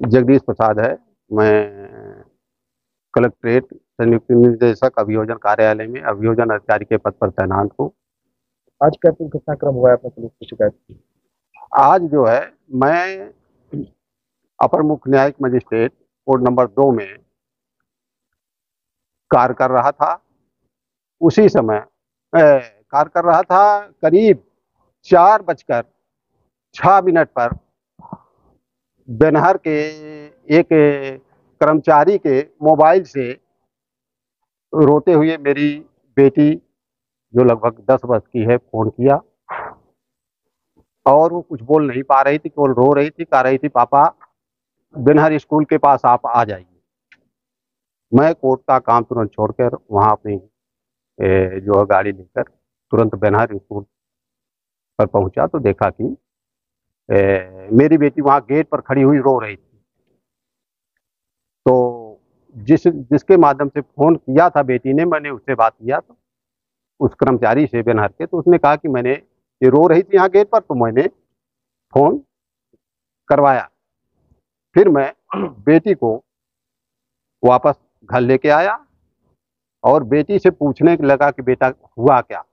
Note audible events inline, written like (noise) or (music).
जगदीश प्रसाद है। मैं कलेक्ट्रेट संयुक्त निदेशक अभियोजन कार्यालय में अभियोजन अधिकारी के पद पर तैनात हूँ। आज क्या कुछ घटनाक्रम हुआ है आपने पुलिस की शिकायत की? आज जो है मैं अपर मुख्य न्यायिक मजिस्ट्रेट कोर्ट नंबर दो में कार्य कर रहा था। उसी समय कार्य कर रहा था करीब चार बजकर छः मिनट पर बेनहर के एक कर्मचारी के मोबाइल से रोते हुए मेरी बेटी, जो लगभग दस वर्ष की है, फ़ोन किया। और वो कुछ बोल नहीं पा रही थी, केवल रो रही थी, कह रही थी, पापा, बिनहर स्कूल के पास आप आ जाइए। मैं कोर्ट का काम तुरंत छोड़कर वहाँ अपनी जो है गाड़ी लेकर तुरंत बेनहर स्कूल पर पहुँचा तो देखा कि ए, मेरी बेटी वहाँ गेट पर खड़ी हुई रो रही थी। तो जिस जिसके माध्यम से फ़ोन किया था बेटी ने मैंने उससे बात किया तो उस कर्मचारी से बेनहर के तो उसने कहा कि मैंने ये रो रही थी यहाँ गेट पर तो मैंने फ़ोन करवाया। फिर मैं (clears throat) बेटी को वापस घर लेके आया और बेटी से पूछने लगा कि बेटा हुआ क्या?